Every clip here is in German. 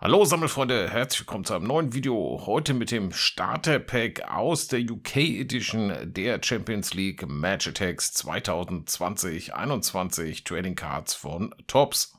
Hallo Sammelfreunde, herzlich willkommen zu einem neuen Video. Heute mit dem Starter Pack aus der UK Edition der Champions League Match Attacks 2020-21 Trading Cards von Tops.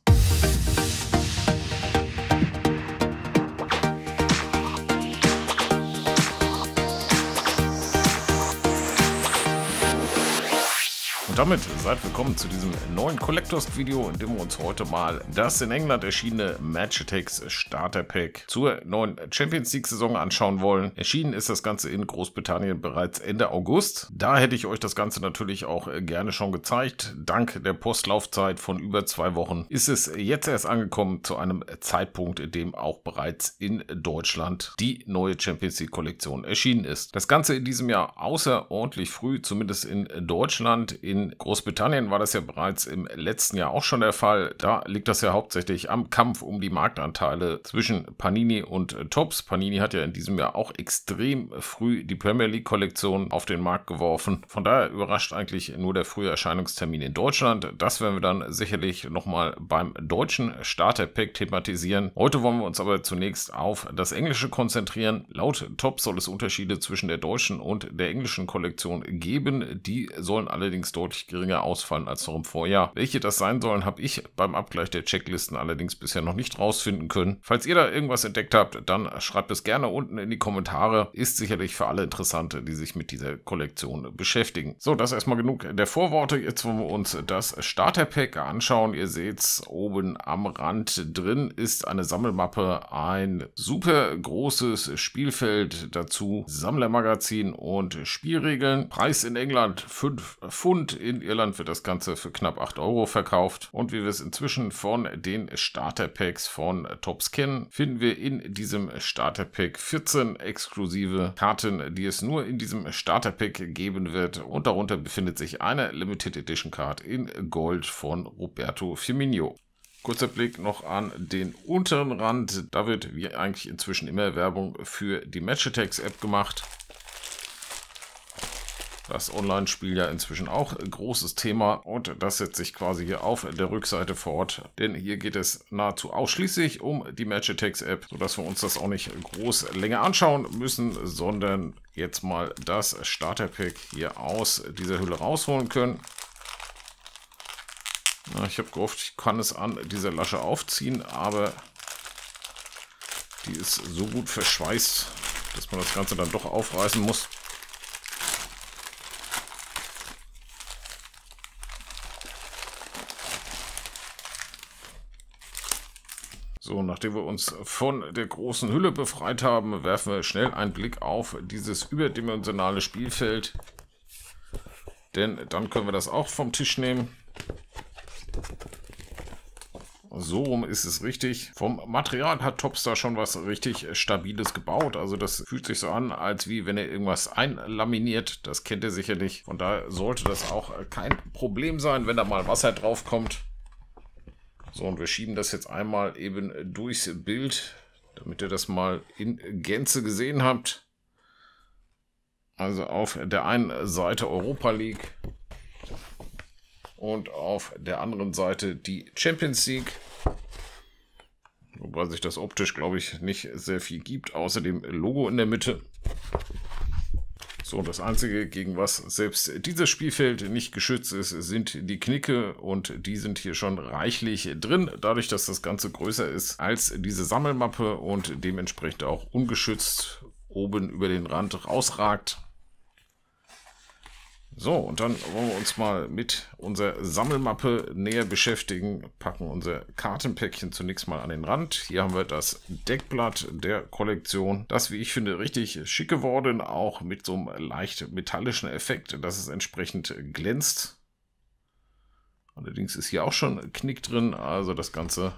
Damit seid willkommen zu diesem neuen Collectors-Video, in dem wir uns heute mal das in England erschienene Match Attacks Starter Pack zur neuen Champions League-Saison anschauen wollen. Erschienen ist das Ganze in Großbritannien bereits Ende August. Da hätte ich euch das Ganze natürlich auch gerne schon gezeigt. Dank der Postlaufzeit von über zwei Wochen ist es jetzt erst angekommen zu einem Zeitpunkt, in dem auch bereits in Deutschland die neue Champions League-Kollektion erschienen ist. Das Ganze in diesem Jahr außerordentlich früh, zumindest in Deutschland, in Großbritannien war das ja bereits im letzten Jahr auch schon der Fall. Da liegt das ja hauptsächlich am Kampf um die Marktanteile zwischen Panini und Tops. Panini hat ja in diesem Jahr auch extrem früh die Premier League Kollektion auf den Markt geworfen. Von daher überrascht eigentlich nur der frühe Erscheinungstermin in Deutschland. Das werden wir dann sicherlich nochmal beim deutschen Starter-Pack thematisieren. Heute wollen wir uns aber zunächst auf das Englische konzentrieren. Laut Tops soll es Unterschiede zwischen der deutschen und der englischen Kollektion geben. Die sollen allerdings deutlich deutlich geringer ausfallen als noch im Vorjahr. Welche das sein sollen, habe ich beim Abgleich der Checklisten allerdings bisher noch nicht rausfinden können. Falls ihr da irgendwas entdeckt habt, dann schreibt es gerne unten in die Kommentare. Ist sicherlich für alle interessant, die sich mit dieser Kollektion beschäftigen. So, das erstmal genug der Vorworte. Jetzt wollen wir uns das Starter-Pack anschauen. Ihr seht es oben am Rand drin ist eine Sammelmappe, ein super großes Spielfeld dazu, Sammlermagazin und Spielregeln. Preis in England 5 Pfund, in Irland wird das Ganze für knapp 8 Euro verkauft. Und wie wir es inzwischen von den Starter-Packs von Tops kennen, finden wir in diesem Starter-Pack 14 exklusive Karten, die es nur in diesem Starter-Pack geben wird. Und darunter befindet sich eine Limited Edition Card in Gold von Roberto Firmino. Kurzer Blick noch an den unteren Rand. Da wird wie eigentlich inzwischen immer Werbung für die Match Attacks App gemacht. Das Online-Spiel ja inzwischen auch ein großes Thema und das setzt sich quasi hier auf der Rückseite fort, denn hier geht es nahezu ausschließlich um die Match Attacks App, sodass wir uns das auch nicht groß länger anschauen müssen, sondern jetzt mal das Starter-Pack hier aus dieser Hülle rausholen können. Ich habe gehofft, ich kann es an dieser Lasche aufziehen, aber die ist so gut verschweißt, dass man das Ganze dann doch aufreißen muss. So, nachdem wir uns von der großen Hülle befreit haben, werfen wir schnell einen Blick auf dieses überdimensionale Spielfeld. Denn dann können wir das auch vom Tisch nehmen. So rum ist es richtig. Vom Material hat Topstar schon was richtig Stabiles gebaut. Also das fühlt sich so an, als wie wenn er irgendwas einlaminiert. Das kennt ihr sicherlich. Von daher sollte das auch kein Problem sein, wenn da mal Wasser drauf kommt. So, und wir schieben das jetzt einmal eben durchs Bild, damit ihr das mal in Gänze gesehen habt. Also auf der einen Seite Europa League und auf der anderen Seite die Champions League. Wobei sich das optisch, glaube ich, nicht sehr viel gibt, außer dem Logo in der Mitte. So, das Einzige, gegen was selbst dieses Spielfeld nicht geschützt ist, sind die Knicke und die sind hier schon reichlich drin, dadurch, dass das Ganze größer ist als diese Sammelmappe und dementsprechend auch ungeschützt oben über den Rand rausragt. So, und dann wollen wir uns mal mit unserer Sammelmappe näher beschäftigen. Packen unser Kartenpäckchen zunächst mal an den Rand. Hier haben wir das Deckblatt der Kollektion. Das, wie ich finde, richtig schick geworden. Auch mit so einem leicht metallischen Effekt, dass es entsprechend glänzt. Allerdings ist hier auch schon Knick drin. Also das Ganze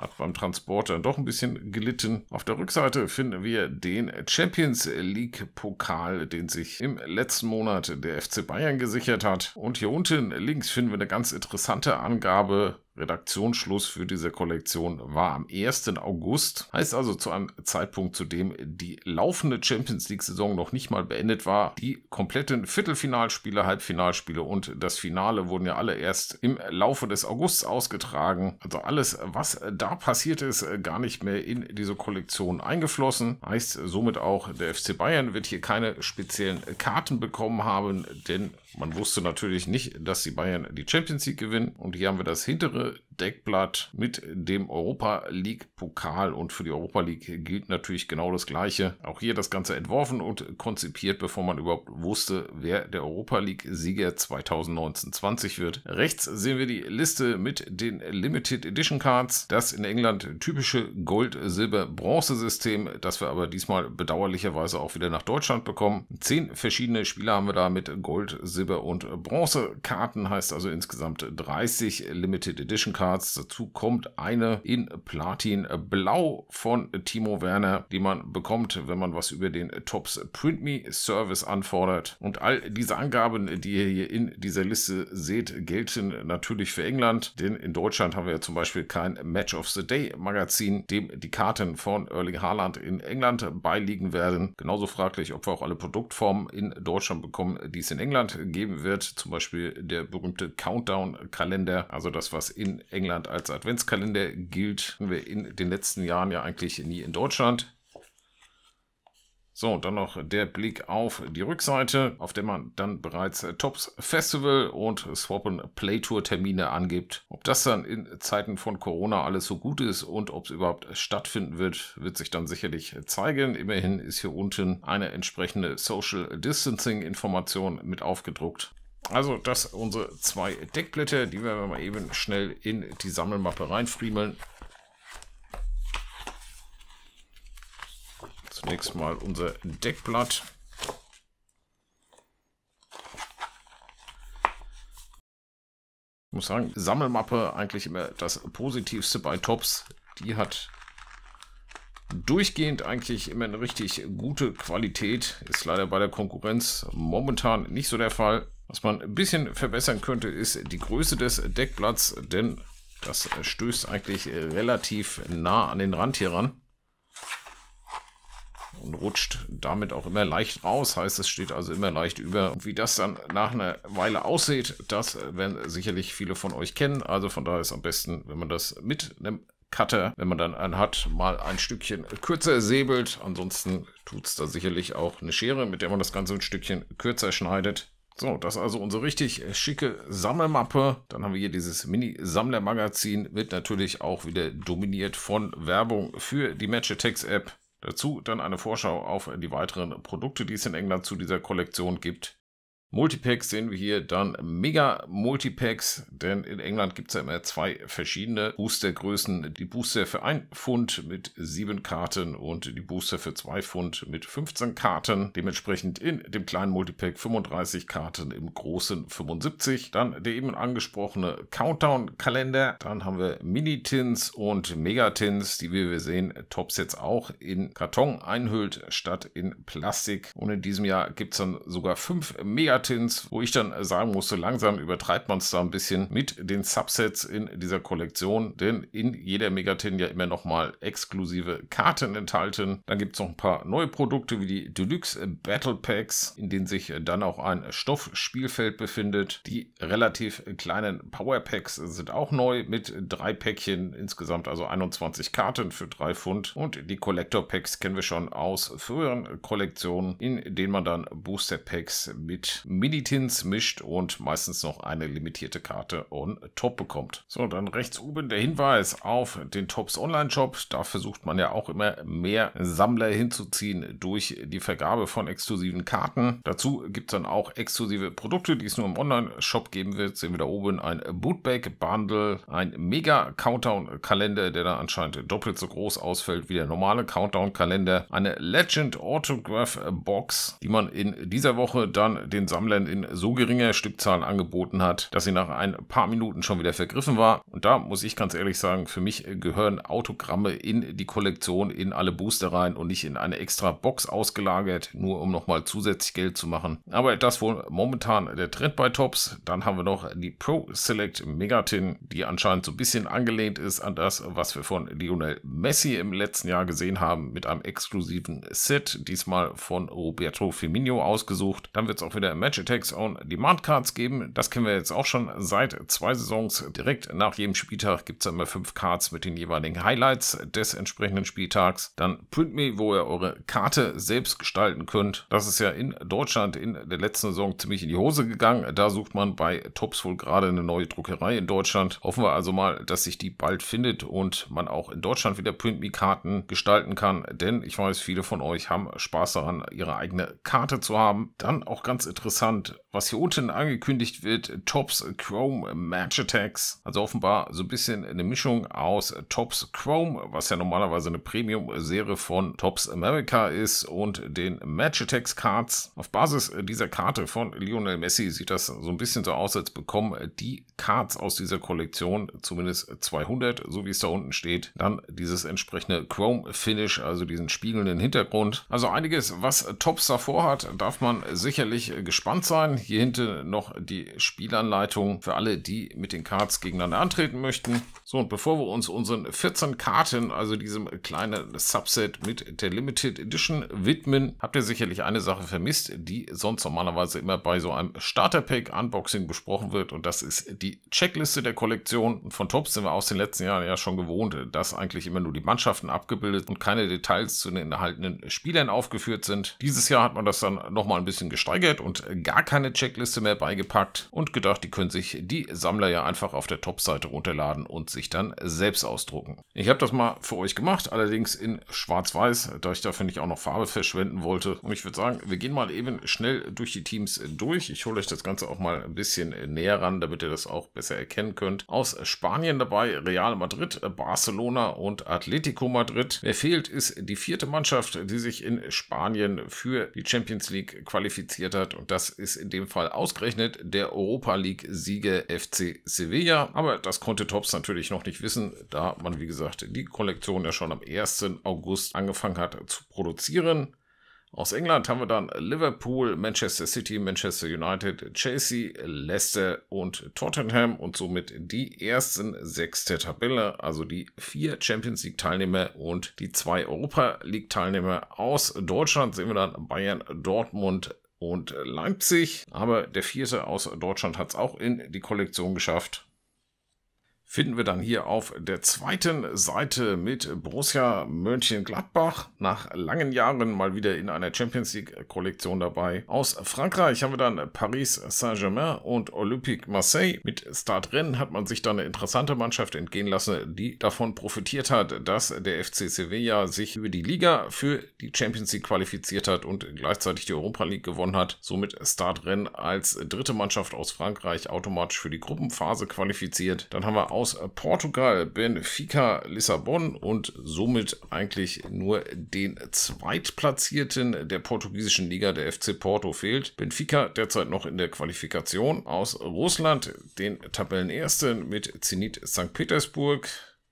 hat beim Transporter doch ein bisschen gelitten. Auf der Rückseite finden wir den Champions League Pokal, den sich im letzten Monat der FC Bayern gesichert hat. Und hier unten links finden wir eine ganz interessante Angabe Redaktionsschluss für diese Kollektion war am 1. August. Heißt also zu einem Zeitpunkt, zu dem die laufende Champions League-Saison noch nicht mal beendet war. Die kompletten Viertelfinalspiele, Halbfinalspiele und das Finale wurden ja alle erst im Laufe des Augusts ausgetragen. Also alles, was da passiert ist, gar nicht mehr in diese Kollektion eingeflossen. Heißt somit auch, der FC Bayern wird hier keine speziellen Karten bekommen haben, denn man wusste natürlich nicht, dass die Bayern die Champions League gewinnen. Und hier haben wir das hintere Deckblatt mit dem Europa League Pokal und für die Europa League gilt natürlich genau das gleiche. Auch hier das Ganze entworfen und konzipiert, bevor man überhaupt wusste, wer der Europa League Sieger 2019-20 wird. Rechts sehen wir die Liste mit den Limited Edition Cards. Das in England typische Gold, Silber, Bronze System, das wir aber diesmal bedauerlicherweise auch wieder nach Deutschland bekommen. Zehn verschiedene Spieler haben wir da mit Gold, Silber und Bronze Karten, heißt also insgesamt 30 Limited Edition Cards. Charts. Dazu kommt eine in Platin Blau von Timo Werner, die man bekommt, wenn man was über den Tops Print Me Service anfordert. Und all diese Angaben, die ihr hier in dieser Liste seht, gelten natürlich für England, denn in Deutschland haben wir zum Beispiel kein Match of the Day Magazin, dem die Karten von Erling Haaland in England beiliegen werden. Genauso fraglich, ob wir auch alle Produktformen in Deutschland bekommen, die es in England geben wird. Zum Beispiel der berühmte Countdown-Kalender, also das, was in England England als Adventskalender gilt. Wir in den letzten Jahren ja eigentlich nie in Deutschland. So, dann noch der Blick auf die Rückseite, auf der man dann bereits Tops Festival und Swap and Play Tour Termine angibt. Ob das dann in Zeiten von Corona alles so gut ist und ob es überhaupt stattfinden wird, wird sich dann sicherlich zeigen. Immerhin ist hier unten eine entsprechende Social Distancing Information mit aufgedruckt. Also das unsere zwei Deckblätter, die werden wir mal eben schnell in die Sammelmappe reinfriemeln. Zunächst mal unser Deckblatt. Ich muss sagen, Sammelmappe eigentlich immer das Positivste bei Tops. Die hat durchgehend eigentlich immer eine richtig gute Qualität. Ist leider bei der Konkurrenz momentan nicht so der Fall. Was man ein bisschen verbessern könnte, ist die Größe des Deckblatts, denn das stößt eigentlich relativ nah an den Rand hier ran und rutscht damit auch immer leicht raus. Heißt, es steht also immer leicht über. Wie das dann nach einer Weile aussieht, das werden sicherlich viele von euch kennen. Also von daher ist am besten, wenn man das mit einem Cutter, wenn man dann einen hat, mal ein Stückchen kürzer säbelt. Ansonsten tut es da sicherlich auch eine Schere, mit der man das Ganze ein Stückchen kürzer schneidet. So, das ist also unsere richtig schicke Sammelmappe. Dann haben wir hier dieses Mini-Sammler-Magazin, wird natürlich auch wieder dominiert von Werbung für die Match Attacks App. Dazu dann eine Vorschau auf die weiteren Produkte, die es in England zu dieser Kollektion gibt. Multipacks sehen wir hier dann Mega Multipacks, denn in England gibt es ja immer zwei verschiedene Boostergrößen. Die Booster für 1 Pfund mit 7 Karten und die Booster für 2 Pfund mit 15 Karten. Dementsprechend in dem kleinen Multipack 35 Karten, im großen 75. Dann der eben angesprochene Countdown-Kalender. Dann haben wir Mini-Tins und Megatins, die wie wir sehen, Tops jetzt auch in Karton einhüllt statt in Plastik. Und in diesem Jahr gibt es dann sogar 5 Megatins Megatins, wo ich dann sagen musste, langsam übertreibt man es da ein bisschen mit den Subsets in dieser Kollektion, denn in jeder Megatin ja immer nochmal exklusive Karten enthalten. Dann gibt es noch ein paar neue Produkte wie die Deluxe Battle Packs, in denen sich dann auch ein Stoffspielfeld befindet. Die relativ kleinen Power Packs sind auch neu mit drei Päckchen, insgesamt also 21 Karten für drei Pfund. Und die Collector Packs kennen wir schon aus früheren Kollektionen, in denen man dann Booster Packs mit Minitins mischt und meistens noch eine limitierte Karte on top bekommt. So, dann rechts oben der Hinweis auf den Tops Online Shop. Da versucht man ja auch immer mehr Sammler hinzuziehen durch die Vergabe von exklusiven Karten. Dazu gibt es dann auch exklusive Produkte, die es nur im Online-Shop geben wird. Sehen wir da oben ein Bootbag-Bundle, ein Mega-Countdown-Kalender, der dann anscheinend doppelt so groß ausfällt wie der normale Countdown-Kalender, eine Legend Autograph Box, die man in dieser Woche dann den Sammler Sammlern in so geringer Stückzahl angeboten hat, dass sie nach ein paar Minuten schon wieder vergriffen war. Und da muss ich ganz ehrlich sagen, für mich gehören Autogramme in die Kollektion, in alle Booster rein und nicht in eine extra Box ausgelagert, nur um nochmal zusätzlich Geld zu machen. Aber das wohl momentan der Trend bei Tops. Dann haben wir noch die Pro Select Megatin, die anscheinend so ein bisschen angelehnt ist an das, was wir von Lionel Messi im letzten Jahr gesehen haben, mit einem exklusiven Set, diesmal von Roberto Firmino ausgesucht. Dann wird es auch wieder Match Attacks on Demand Cards geben. Das kennen wir jetzt auch schon seit zwei Saisons. Direkt nach jedem Spieltag gibt es immer fünf Cards mit den jeweiligen Highlights des entsprechenden Spieltags. Dann Print Me, wo ihr eure Karte selbst gestalten könnt. Das ist ja in Deutschland in der letzten Saison ziemlich in die Hose gegangen. Da sucht man bei Tops wohl gerade eine neue Druckerei in Deutschland. Hoffen wir also mal, dass sich die bald findet und man auch in Deutschland wieder Print Me Karten gestalten kann. Denn ich weiß, viele von euch haben Spaß daran, ihre eigene Karte zu haben. Dann auch ganz interessant, was hier unten angekündigt wird, Tops Chrome Match Attacks. Also offenbar so ein bisschen eine Mischung aus Tops Chrome, was ja normalerweise eine Premium-Serie von Tops America ist, und den Match Attacks Cards. Auf Basis dieser Karte von Lionel Messi sieht das so ein bisschen so aus, als bekommen die Cards aus dieser Kollektion, zumindest 200, so wie es da unten steht, dann dieses entsprechende Chrome Finish, also diesen spiegelnden Hintergrund. Also einiges, was Tops davor hat, darf man sicherlich gespannt sein. Hier hinten noch die Spielanleitung für alle, die mit den Cards gegeneinander antreten möchten. So, und bevor wir uns unseren 14 Karten, also diesem kleinen Subset mit der Limited Edition widmen, habt ihr sicherlich eine Sache vermisst, die sonst normalerweise immer bei so einem Starter-Pack Unboxing besprochen wird. Und das ist die Checkliste der Kollektion. Von Tops sind wir aus den letzten Jahren ja schon gewohnt, dass eigentlich immer nur die Mannschaften abgebildet und keine Details zu den enthaltenen Spielern aufgeführt sind. Dieses Jahr hat man das dann nochmal ein bisschen gesteigert und gar keine Checkliste mehr beigepackt und gedacht, die können sich die Sammler ja einfach auf der Top-Seite runterladen und sich dann selbst ausdrucken. Ich habe das mal für euch gemacht, allerdings in schwarz-weiß, da ich dafür nicht auch noch Farbe verschwenden wollte. Und ich würde sagen, wir gehen mal eben schnell durch die Teams durch. Ich hole euch das Ganze auch mal ein bisschen näher ran, damit ihr das auch besser erkennen könnt. Aus Spanien dabei Real Madrid, Barcelona und Atletico Madrid. Wer fehlt, ist die vierte Mannschaft, die sich in Spanien für die Champions League qualifiziert hat. Und das ist in dem Fall ausgerechnet der Europa League-Sieger FC Sevilla. Aber das konnte Tops natürlich noch nicht wissen, da man, wie gesagt, die Kollektion ja schon am 1. August angefangen hat zu produzieren. Aus England haben wir dann Liverpool, Manchester City, Manchester United, Chelsea, Leicester und Tottenham und somit die ersten sechs der Tabelle, also die vier Champions League Teilnehmer und die zwei Europa League Teilnehmer. Aus Deutschland sehen wir dann Bayern, Dortmund, und Leipzig. Aber der vierte aus Deutschland hat es auch in die Kollektion geschafft finden wir dann hier auf der zweiten Seite mit Borussia Mönchengladbach. Nach langen Jahren mal wieder in einer Champions League Kollektion dabei. Aus Frankreich haben wir dann Paris Saint-Germain und Olympique Marseille. Mit Startrennen hat man sich dann eine interessante Mannschaft entgehen lassen, die davon profitiert hat, dass der FC Sevilla sich über die Liga für die Champions League qualifiziert hat und gleichzeitig die Europa League gewonnen hat. Somit Startrennen als dritte Mannschaft aus Frankreich automatisch für die Gruppenphase qualifiziert. Dann haben wir aus Portugal Benfica Lissabon und somit eigentlich nur den Zweitplatzierten der portugiesischen Liga, der FC Porto, fehlt. Benfica derzeit noch in der Qualifikation. Aus Russland den Tabellenersten mit Zenit St. Petersburg.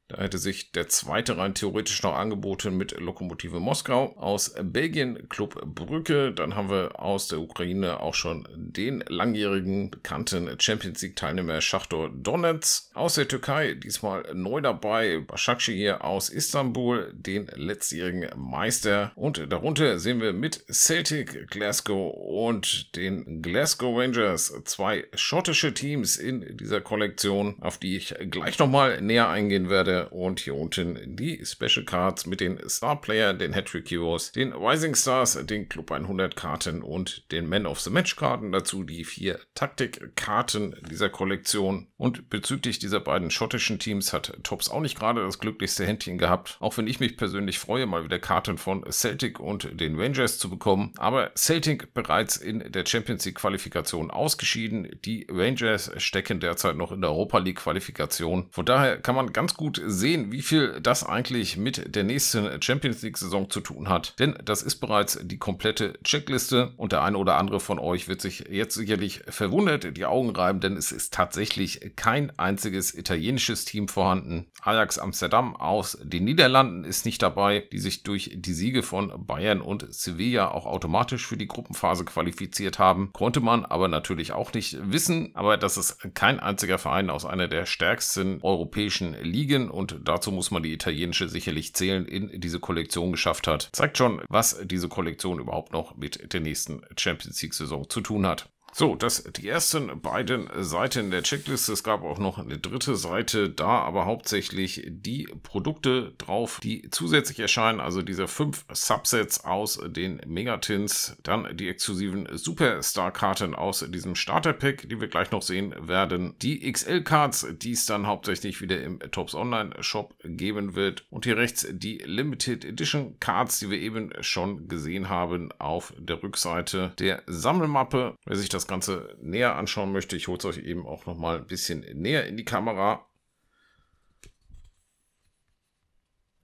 Da hätte sich der zweite rein theoretisch noch angeboten mit Lokomotive Moskau. Aus Belgien Club Brücke. Dann haben wir aus der Ukraine auch schon den langjährigen bekannten Champions League Teilnehmer Schachtor Donetsk. Aus der Türkei diesmal neu dabei Başakşehir aus Istanbul, den letztjährigen Meister. Und darunter sehen wir mit Celtic, Glasgow und den Glasgow Rangers zwei schottische Teams in dieser Kollektion, auf die ich gleich nochmal näher eingehen werde und hier unten die Special Cards mit den Star Player, den Hattrick Heroes, den Rising Stars, den Club 100 Karten und den Man of the Match Karten. Dazu die vier Taktik-Karten dieser Kollektion. Und bezüglich dieser beiden schottischen Teams hat Tops auch nicht gerade das glücklichste Händchen gehabt. Auch wenn ich mich persönlich freue, mal wieder Karten von Celtic und den Rangers zu bekommen. Aber Celtic bereits in der Champions League Qualifikation ausgeschieden. Die Rangers stecken derzeit noch in der Europa League Qualifikation. Von daher kann man ganz gut sehen, wie viel das eigentlich mit der nächsten Champions League-Saison zu tun hat. Denn das ist bereits die komplette Checkliste und der eine oder andere von euch wird sich jetzt sicherlich verwundert die Augen reiben, denn es ist tatsächlich kein einziges italienisches Team vorhanden. Ajax Amsterdam aus den Niederlanden ist nicht dabei, die sich durch die Siege von Bayern und Sevilla auch automatisch für die Gruppenphase qualifiziert haben. Konnte man aber natürlich auch nicht wissen, aber das ist kein einziger Verein aus einer der stärksten europäischen Ligen und dazu muss man die italienische sicherlich zählen, in diese Kollektion geschafft hat. Zeigt schon, was diese Kollektion überhaupt noch mit der nächsten Champions League Saison zu tun hat. So, das die ersten beiden Seiten der Checkliste. Es gab auch noch eine dritte Seite, da aber hauptsächlich die Produkte drauf, die zusätzlich erscheinen. Also diese fünf Subsets aus den Megatins, dann die exklusiven Superstar-Karten aus diesem Starter-Pack, die wir gleich noch sehen werden. Die XL-Cards, die es dann hauptsächlich wieder im Tops Online-Shop geben wird. Und hier rechts die Limited Edition Cards, die wir eben schon gesehen haben auf der Rückseite der Sammelmappe. Wer sich das Ganze näher anschauen möchte, ich hole es euch eben auch noch mal ein bisschen näher in die Kamera.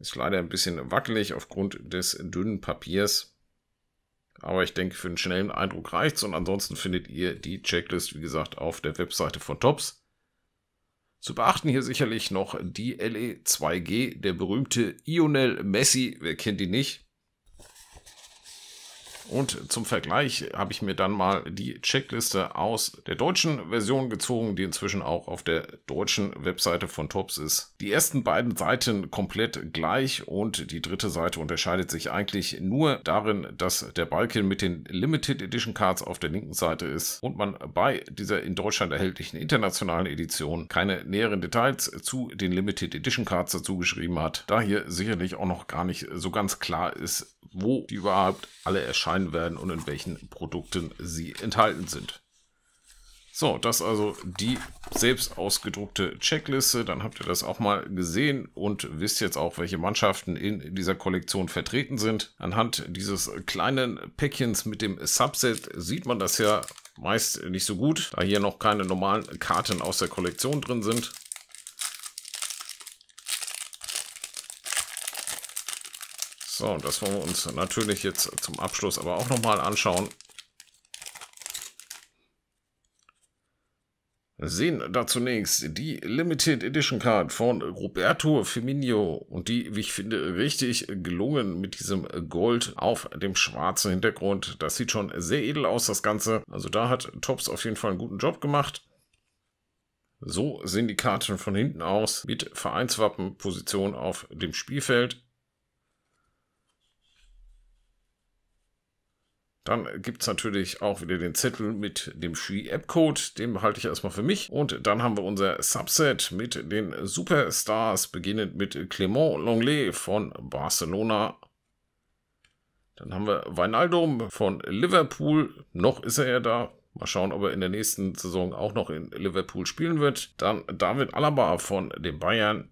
Ist leider ein bisschen wackelig aufgrund des dünnen Papiers. Aber ich denke, für einen schnellen Eindruck reicht es. Und ansonsten findet ihr die Checklist, wie gesagt, auf der Webseite von Tops. Zu beachten hier sicherlich noch die LE2G, der berühmte Ionel Messi. Wer kennt ihn nicht? Und zum Vergleich habe ich mir dann mal die Checkliste aus der deutschen Version gezogen, die inzwischen auch auf der deutschen Webseite von Tops ist. Die ersten beiden Seiten komplett gleich und die dritte Seite unterscheidet sich eigentlich nur darin, dass der Balken mit den Limited Edition Cards auf der linken Seite ist und man bei dieser in Deutschland erhältlichen internationalen Edition keine näheren Details zu den Limited Edition Cards dazu geschrieben hat, da hier sicherlich auch noch gar nicht so ganz klar ist, wo die überhaupt alle erscheinen werden und in welchen Produkten sie enthalten sind. So, das also die selbst ausgedruckte Checkliste. Dann habt ihr das auch mal gesehen und wisst jetzt auch, welche Mannschaften in dieser Kollektion vertreten sind. Anhand dieses kleinen Päckchens mit dem Subset sieht man das ja meist nicht so gut, da hier noch keine normalen Karten aus der Kollektion drin sind. So, das wollen wir uns natürlich jetzt zum Abschluss aber auch nochmal anschauen. Sehen da zunächst die Limited Edition Card von Roberto Firmino und die, wie ich finde, richtig gelungen mit diesem Gold auf dem schwarzen Hintergrund. Das sieht schon sehr edel aus, das Ganze. Also da hat Tops auf jeden Fall einen guten Job gemacht. So sehen die Karten von hinten aus mit Vereinswappenposition auf dem Spielfeld. Dann gibt es natürlich auch wieder den Zettel mit dem Free-App-Code, den behalte ich erstmal für mich. Und dann haben wir unser Subset mit den Superstars, beginnend mit Clément Longley von Barcelona. Dann haben wir Weinaldum von Liverpool. Noch ist er ja da. Mal schauen, ob er in der nächsten Saison auch noch in Liverpool spielen wird. Dann David Alaba von den Bayern.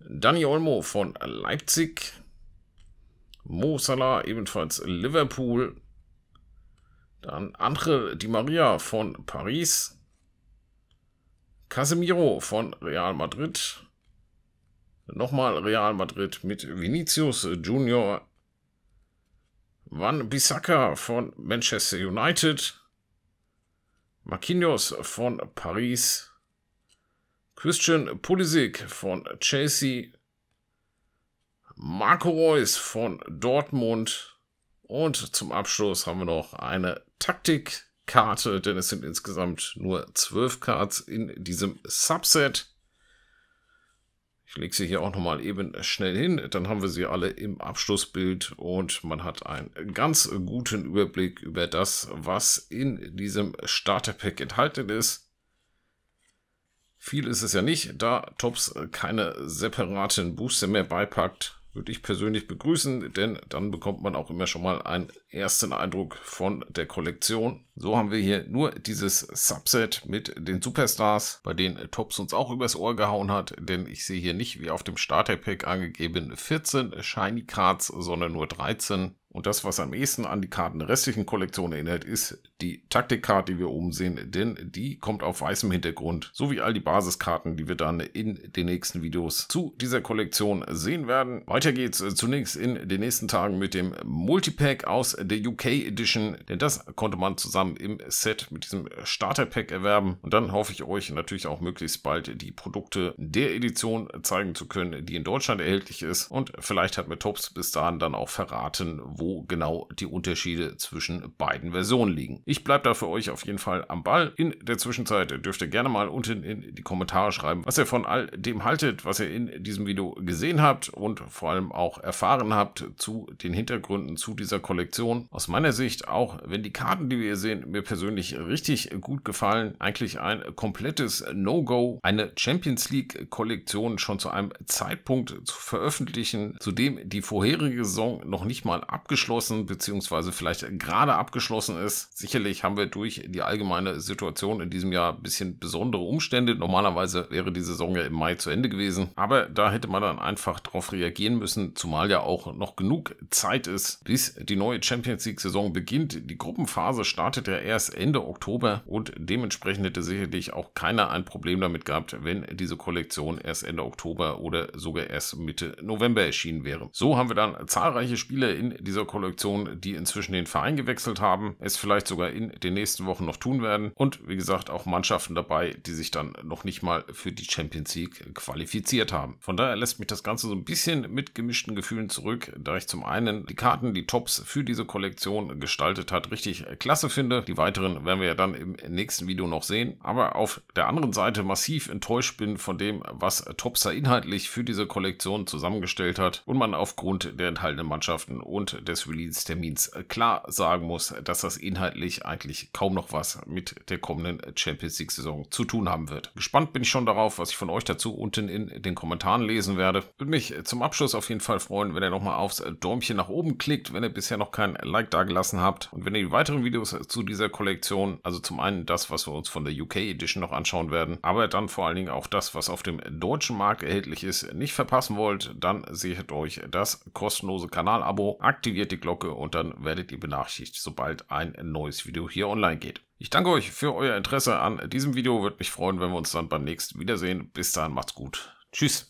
Dani Olmo von Leipzig. Mo Salah ebenfalls Liverpool. Dann Angel Di Maria von Paris. Casemiro von Real Madrid. Nochmal Real Madrid mit Vinicius Junior. Van Bissaka von Manchester United. Marquinhos von Paris. Christian Pulisic von Chelsea. Marco Reus von Dortmund. Und zum Abschluss haben wir noch eine Taktikkarte, denn es sind insgesamt nur zwölf Cards in diesem Subset. Ich lege sie hier auch nochmal eben schnell hin, dann haben wir sie alle im Abschlussbild und man hat einen ganz guten Überblick über das, was in diesem Starterpack enthalten ist. Viel ist es ja nicht, da Tops keine separaten Booster mehr beipackt würde ich persönlich begrüßen, denn dann bekommt man auch immer schon mal einen ersten Eindruck von der Kollektion. So haben wir hier nur dieses Subset mit den Superstars, bei denen Tops uns auch übers Ohr gehauen hat, denn ich sehe hier nicht wie auf dem Starter-Pack angegeben 14 Shiny Cards, sondern nur 13. Und das, was am ehesten an die Karten der restlichen Kollektion erinnert, ist die Taktikkarte, die wir oben sehen, denn die kommt auf weißem Hintergrund, so wie all die Basiskarten, die wir dann in den nächsten Videos zu dieser Kollektion sehen werden. Weiter geht's äh, zunächst in den nächsten Tagen mit dem Multipack aus der UK Edition, denn das konnte man zusammen im Set mit diesem Starter-Pack erwerben. Und dann hoffe ich euch natürlich auch möglichst bald die Produkte der Edition zeigen zu können, die in Deutschland erhältlich ist. Und vielleicht hat mir Tops bis dahin dann auch verraten, wo genau die Unterschiede zwischen beiden Versionen liegen. Ich bleibe da für euch auf jeden Fall am Ball. In der Zwischenzeit dürft ihr gerne mal unten in die Kommentare schreiben, was ihr von all dem haltet, was ihr in diesem Video gesehen habt und vor allem auch erfahren habt zu den Hintergründen zu dieser Kollektion. Aus meiner Sicht, auch wenn die Karten, die wir hier sehen, mir persönlich richtig gut gefallen, eigentlich ein komplettes No-Go, eine Champions League Kollektion schon zu einem Zeitpunkt zu veröffentlichen, zu dem die vorherige Saison noch nicht mal abgeschlossen bzw. vielleicht gerade abgeschlossen ist. Sicherlich haben wir durch die allgemeine Situation in diesem Jahr ein bisschen besondere Umstände. Normalerweise wäre die Saison ja im Mai zu Ende gewesen, aber da hätte man dann einfach darauf reagieren müssen, zumal ja auch noch genug Zeit ist, bis die neue Champions League Saison beginnt. Die Gruppenphase startet ja erst Ende Oktober und dementsprechend hätte sicherlich auch keiner ein Problem damit gehabt, wenn diese Kollektion erst Ende Oktober oder sogar erst Mitte November erschienen wäre. So haben wir dann zahlreiche Spieler in dieser Kollektion, die inzwischen den Verein gewechselt haben, es vielleicht sogar in den nächsten Wochen noch tun werden und wie gesagt auch Mannschaften dabei, die sich dann noch nicht mal für die Champions League qualifiziert haben. Von daher lässt mich das Ganze so ein bisschen mit gemischten Gefühlen zurück, da ich zum einen die Karten, die Tops für diese Kollektion gestaltet hat, richtig klasse finde. Die weiteren werden wir ja dann im nächsten Video noch sehen. Aber auf der anderen Seite massiv enttäuscht bin von dem, was Topsa inhaltlich für diese Kollektion zusammengestellt hat und man aufgrund der enthaltenen Mannschaften und des Release-Termins klar sagen muss, dass das inhaltlich eigentlich kaum noch was mit der kommenden Champions League-Saison zu tun haben wird. Gespannt bin ich schon darauf, was ich von euch dazu unten in den Kommentaren lesen werde. Würde mich zum Abschluss auf jeden Fall freuen, wenn ihr nochmal aufs Däumchen nach oben klickt, wenn ihr bisher noch kein Like da gelassen habt und wenn ihr die weiteren Videos zu dieser Kollektion, also zum einen das, was wir uns von der UK Edition noch anschauen werden, aber dann vor allen Dingen auch das, was auf dem deutschen Markt erhältlich ist, nicht verpassen wollt, dann sichert euch das kostenlose Kanalabo, aktiviert die Glocke und dann werdet ihr benachrichtigt, sobald ein neues Video hier online geht. Ich danke euch für euer Interesse an diesem Video. Würde mich freuen, wenn wir uns dann beim nächsten Wiedersehen. Bis dahin, macht's gut. Tschüss.